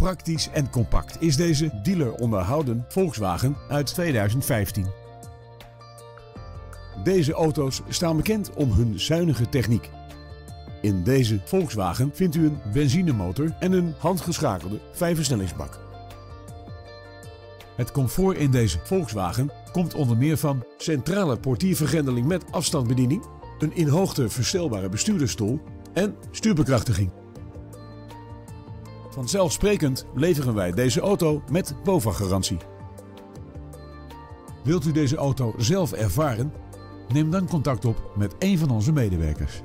praktisch en compact is deze dealer onderhouden Volkswagen uit 2015. Deze auto's staan bekend om hun zuinige techniek. In deze Volkswagen vindt u een benzinemotor en een handgeschakelde vijfversnellingsbak. Het comfort in deze Volkswagen komt onder meer van centrale portiervergrendeling met afstandsbediening, een in hoogte verstelbare bestuurdersstoel en stuurbekrachtiging. Vanzelfsprekend leveren wij deze auto met BOVAG-garantie. Wilt u deze auto zelf ervaren? Neem dan contact op met een van onze medewerkers.